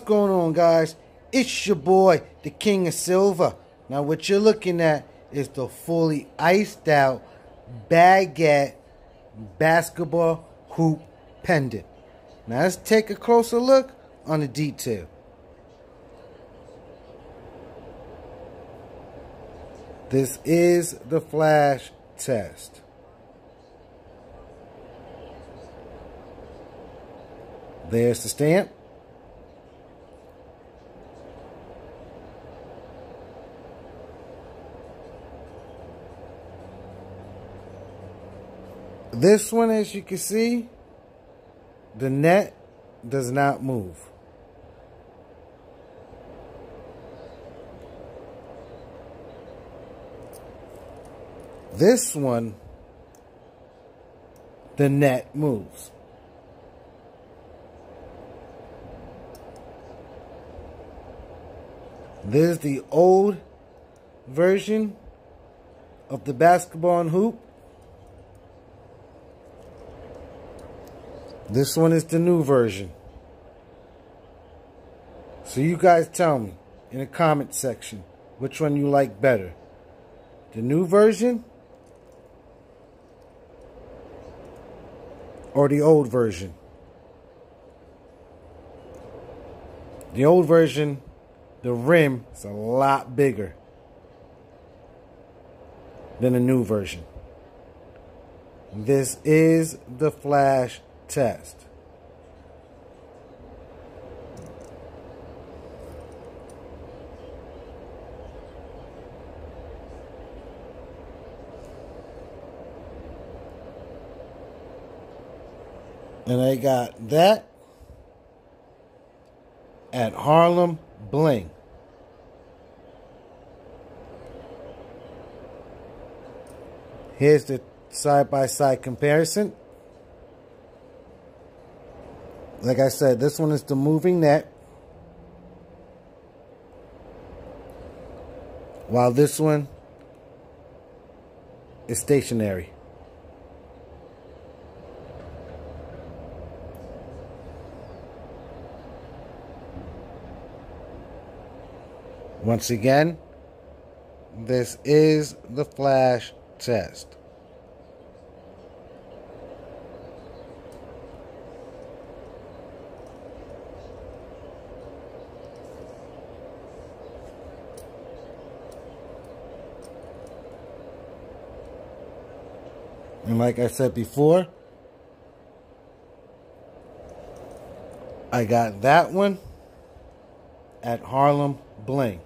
going on, guys? It's your boy, the King of Silver. Now, what you're looking at is the fully iced out baguette basketball hoop pendant. Now, let's take a closer look on the detail. This is the flash test. There's the stamp. This one, as you can see, the net does not move. This one, the net moves. There's the old version of the basketball and hoop. This one is the new version. So you guys tell me in the comment section which one you like better. The new version or the old version. The old version, the rim is a lot bigger than the new version. This is the Flash test. And I got that at Harlem Bling. Here's the side-by-side -side comparison. Like I said, this one is the moving net. While this one is stationary. Once again, this is the flash test. And like I said before, I got that one at Harlem Bling.